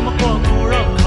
那么光骨肉